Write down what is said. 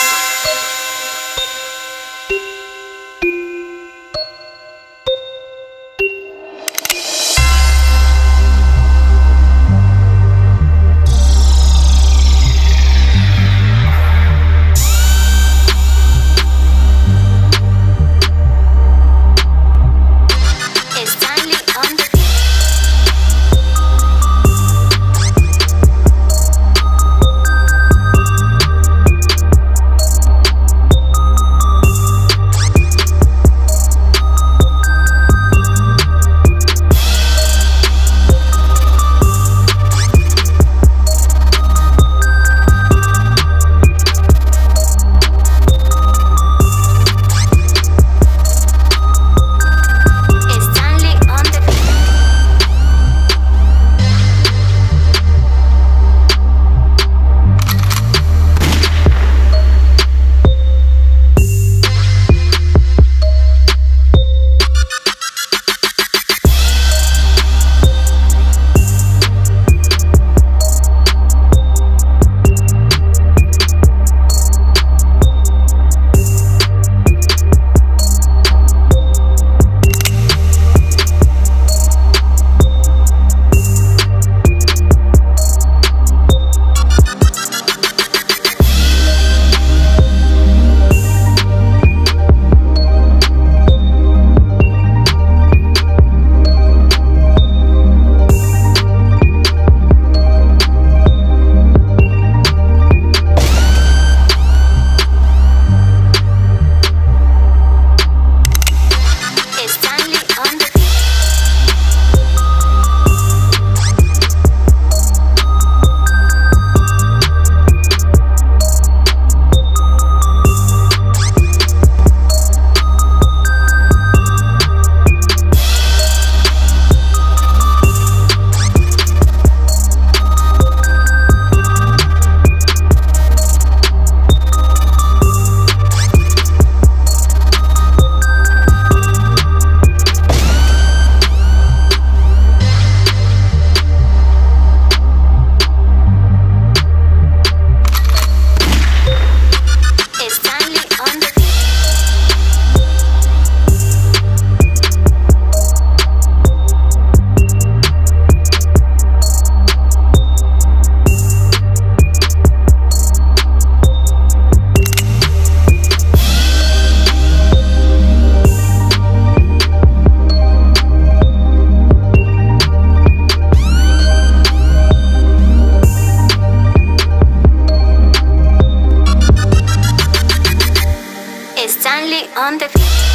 you Stanley on the beat.